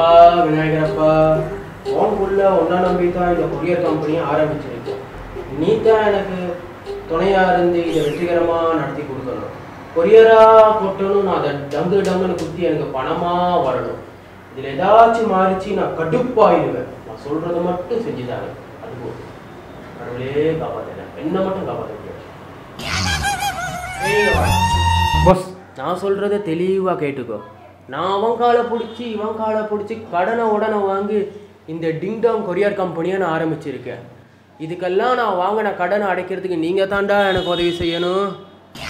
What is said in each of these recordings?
அப்பா விநாயகர் அப்பா உனக்குள்ள ஒன்னா நம்பி தான் இந்த கொரியர் கம்பெனியை ஆரம்பிச்சிருக்கோம் நீ தான் எனக்கு துணையாக இருந்து இதை வெற்றிகரமாக நடத்தி கொடுக்கணும். கொரியராக கொட்டணும் நான் அதை டங்கு டங்குன்னு குத்தி எனக்கு பணமாக வரணும். இதில் ஏதாச்சும் மாறிச்சு நான் கடுப்பாயிடுவேன். நான் சொல்கிறத மட்டும் செஞ்சுதாங்க அது போதும். கடவுளே காப்பாற்றுறேன் என்னை மட்டும் காப்பாற்ற பாஸ் நான் சொல்கிறத தெளிவாக கேட்டுக்கோ. நான் அவன் காலை பிடிச்சி இவன் காலை பிடிச்சி கடனை உடனே வாங்கி இந்த டிங்டாங் கொரியர் கம்பெனியை நான் ஆரம்பிச்சிருக்கேன். இதுக்கெல்லாம் நான் வாங்கின கடனை அடைக்கிறதுக்கு நீங்க தாண்டா எனக்கு உதவி செய்யணும்.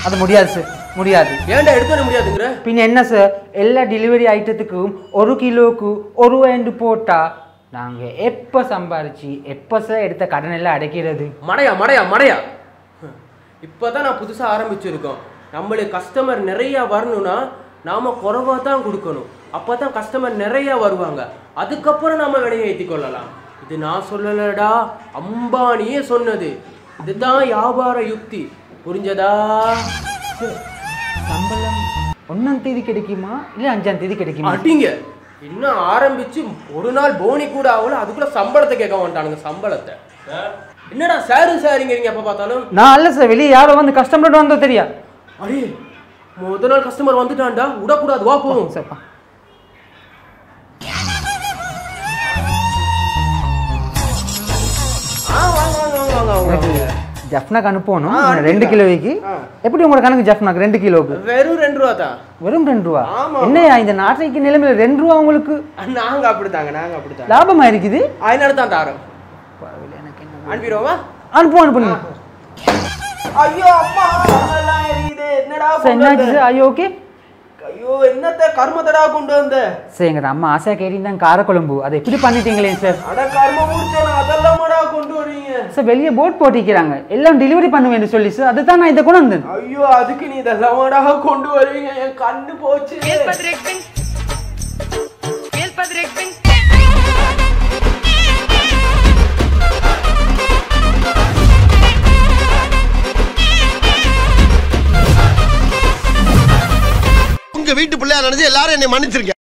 அது முடியாது சார் முடியாது. ஏன்டா எடுத்துட முடியாதுங்கிற? பின்ன என்ன சார் எல்லா டெலிவரி ஐட்டத்துக்கும் ஒரு கிலோவுக்கு ஒரு வேண்டு போட்டா நாங்க எப்ப சம்பாரிச்சு எப்ப சார் எடுத்த கடன் எல்லாம் அடைக்கிறது? மடையா மடையா மடையா. இப்போதான் நான் புதுசாக ஆரம்பிச்சிருக்கோம். நம்மளுக்கு கஸ்டமர் நிறைய வரணும்னா நாம குறைவா தான் கொடுக்கணும். அப்போ தான் கஸ்டமர் நிறைய வருவாங்க. அதுக்கப்புறம் நாம விலையை ஏற்றி கொள்ளலாம். இது நான் சொல்லலடா. அம்பானியே சொன்னது. இதுதான் வியாபார யுக்தி. புரிஞ்சதா? சம்பளம் ஒன்னாம் தேதி கிடைக்குமா? இல்ல அஞ்சாம் தேதி கிடைக்குமா? அடிங்க. இன்னும் ஆரம்பிச்சு ஒரு நாள் போனி கூட ஆகல. அதுக்குள்ள சம்பளத்தை கேட்க மாட்டானுங்க சம்பளத்தை. என்னடா சாரு சாருங்கிறீங்க எப்போ பார்த்தாலும்? நான் அல்ல சார் வெளியே யாரோ வந்து கஸ்டமர் வந்தோ தெரியா அடே முத நாள் கஸ்டமர் வந்துட்டான்டா. விடக்கூடாது வா போவோம் சரிப்பா ஆ, வாங்க, வாங்க, வாங்க, வாங்க, வாங்க, வாங்க. ஜஃப்னாக்கு அனுப்பணும். ரெண்டு கிலோவுக்கு. எப்படி உங்களோட கணக்கு ஜஃப்னாக்கு? ரெண்டு கிலோவுக்கு. வெறும் ரெண்டு ரூபா தான். வெறும் ரெண்டு ரூபா? ஆமா. என்னையா இந்த நாட்டைக்கு நிலைமையில ரெண்டு ரூபா உங்களுக்கு? நாங்க அப்படித்தாங்க நாங்க அப்படித்தாங்க. லாபமா இருக்குது? அதனால தான் தாரோம். அனுப்பிடுவோமா? அனுப்பு அனுப்புங்க ஐயோ அம்மா அதெல்லாம் என்னாச்சு சார் ஐயோ என்னத்த கர்மத்தடா கொண்டு வந்த? சார் எங்க அம்மா ஆசையா கேட்டிருந்தாங்க காரக்குழம்பு. அதை எப்படி பண்ணிட்டீங்களே சார் அட கர்ம முடிச்சோம் அதெல்லாமடா கொண்டு வரீங்க? சார் வெளியே போட் போட்டிக்கிறாங்க எல்லாம் டெலிவரி பண்ணுவேன்னு சொல்லி சார் அதுதான் நான் இதை கொண்டு வந்தேன். ஐயோ அதுக்கு நீ இதெல்லாமடா கொண்டு வருவீங்க என் கண்ணு போச்சு. வீட்டு பிள்ளையா நினைச்சு எல்லாரும் என்னை மன்னிச்சிருக்கேன்